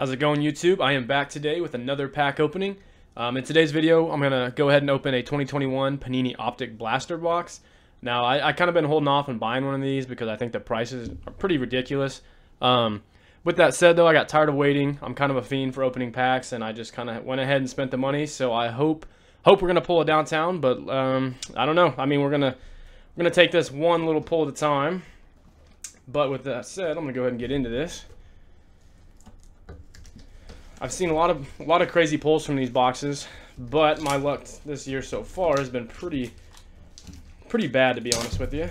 How's it going YouTube? I am back today with another pack opening. Um, in today's video, I'm going to go ahead and open a 2021 Panini Optic Blaster box. Now, I, I kind of been holding off on buying one of these because I think the prices are pretty ridiculous. Um, with that said, though, I got tired of waiting. I'm kind of a fiend for opening packs, and I just kind of went ahead and spent the money. So I hope hope we're gonna pull it downtown, but um, I don't know. I mean, we're gonna we're gonna take this one little pull at a time. But with that said, I'm gonna go ahead and get into this. I've seen a lot of a lot of crazy pulls from these boxes, but my luck this year so far has been pretty pretty bad to be honest with you.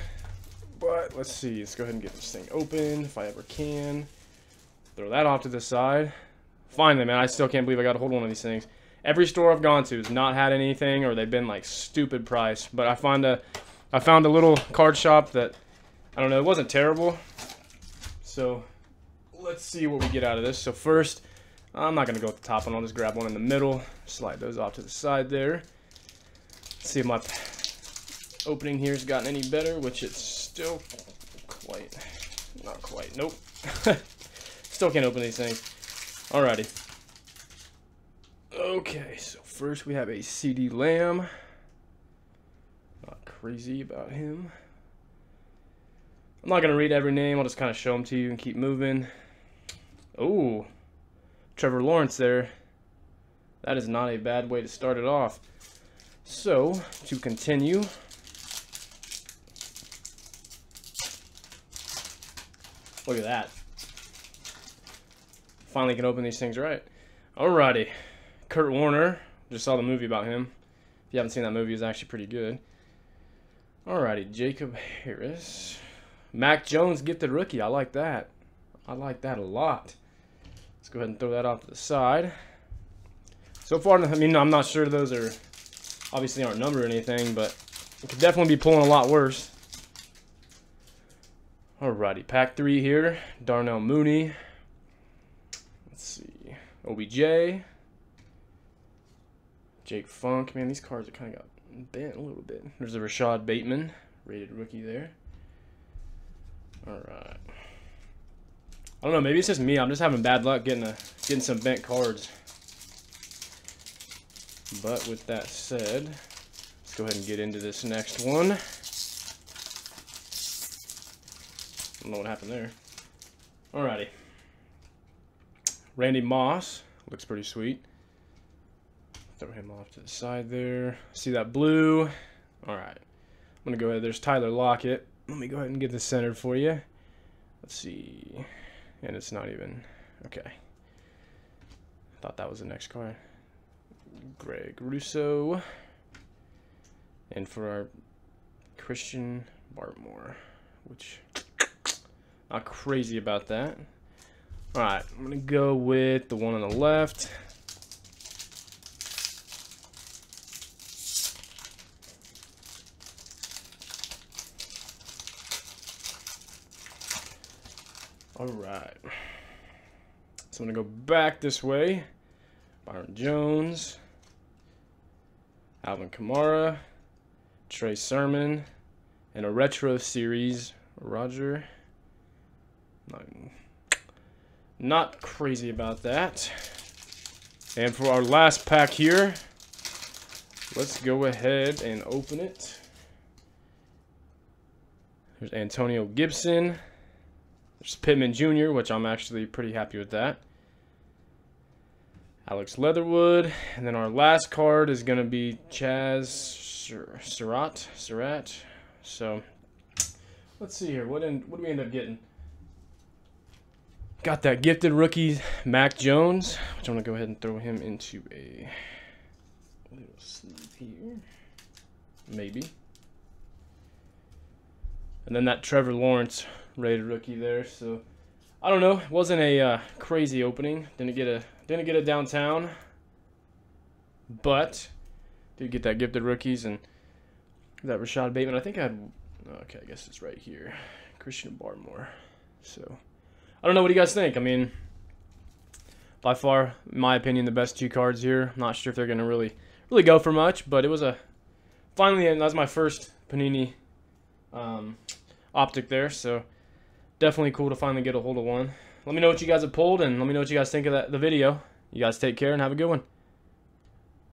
But let's see, let's go ahead and get this thing open if I ever can. Throw that off to the side. Finally, man, I still can't believe I got to hold of one of these things. Every store I've gone to has not had anything, or they've been like stupid price. But I found a, I found a little card shop that, I don't know, it wasn't terrible. So, let's see what we get out of this. So first, I'm not gonna go with the top one. I'll just grab one in the middle, slide those off to the side there. Let's see if my opening here's gotten any better, which it's still quite, not quite. Nope. Still can't open these things. Alrighty. Okay, so first we have a CeeDee Lamb. Not crazy about him. I'm not going to read every name. I'll just kind of show them to you and keep moving. Oh, Trevor Lawrence there. That is not a bad way to start it off. So, to continue, look at that. Finally can open these things right. Alrighty. Kurt Warner. Just saw the movie about him. If you haven't seen that movie, it's actually pretty good. Alrighty. Jacob Harris. Mac Jones gifted rookie. I like that. I like that a lot. Let's go ahead and throw that off to the side. So far, I mean, I'm not sure those are obviously aren't numbered or anything, but it could definitely be pulling a lot worse. Alrighty, pack three here. Darnell Mooney. Let's see. OBJ. Jake Funk. Man, these cards are kind of got bent a little bit. There's a Rashod Bateman, rated rookie there. All right. I don't know. Maybe it's just me. I'm just having bad luck getting a getting some bent cards. But with that said, let's go ahead and get into this next one. I don't know what happened there. Alrighty. Randy Moss. Looks pretty sweet. Throw him off to the side there. See that blue? All right. I'm going to go ahead. There's Tyler Lockett. Let me go ahead and get this centered for you. Let's see. And it's not even... Okay. I thought that was the next card. Greg Rousseau. And for our Christian Barmore which... Not crazy about that. Alright, I'm going to go with the one on the left. Alright. So I'm going to go back this way. Byron Jones. Alvin Kamara. Trey Sermon. And a retro series. Roger. Not not crazy about that. And for our last pack here, let's go ahead and open it. There's Antonio Gibson. There's Pittman Jr., which I'm actually pretty happy with that. Alex Leatherwood. And then our last card is going to be Chazz Surratt. Surratt. So, let's see here. What, end, what do we end up getting? Got that gifted rookie, Mac Jones, which I'm going to go ahead and throw him into a little sleeve here. Maybe. And then that Trevor Lawrence rated rookie there. So, I don't know. It wasn't a uh, crazy opening. Didn't get a didn't get a downtown. But, did get that gifted rookies and that Rashod Bateman. I think I had, okay, I guess it's right here. Christian Barmore. So, I don't know what do you guys think. I mean, by far, my opinion, the best two cards here. I'm not sure if they're gonna really really go for much, but it was a finally And that was my first Panini um, optic there, so definitely cool to finally get a hold of one. let me know what you guys have pulled and let me know what you guys think of that, the video. You guys take care and have a good one.